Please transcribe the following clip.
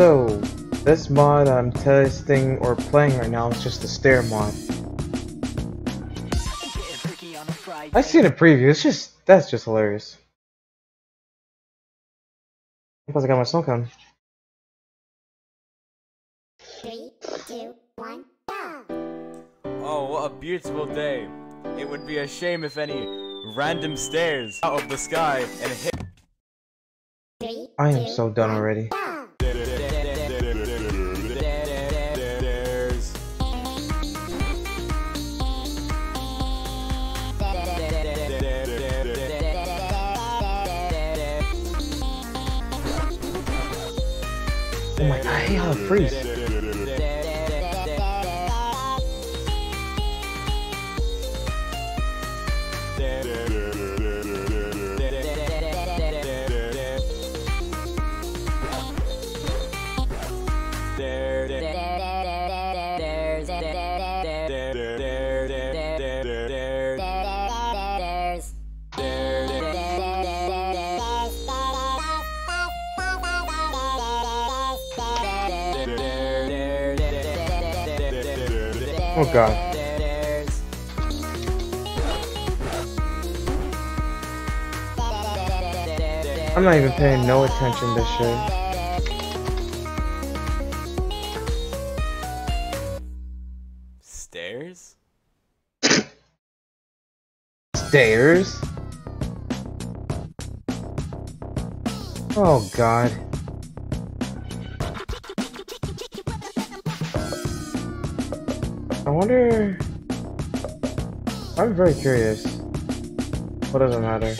So, this mod I'm testing or playing right now is just the stair mod. I've seen a preview, it's just, that's just hilarious. Plus I got my snow cone. Three, two, one, go! Oh, what a beautiful day. It would be a shame if any random stairs out of the sky and hit. Three, I am so done one, already. Oh my god, I hate how it freeze. Oh god. I'm not even paying no attention to shit. Stairs? Stairs? Oh god. I wonder... I'm very curious. What does it matter?